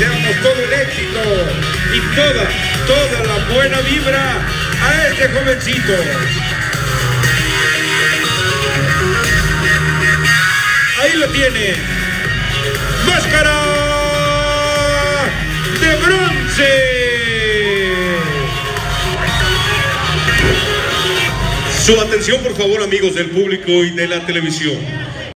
deseamos todo el éxito y toda, toda la buena vibra a este jovencito. Ahí lo tiene. Máscara de bronce. Su atención, por favor, amigos del público y de la televisión.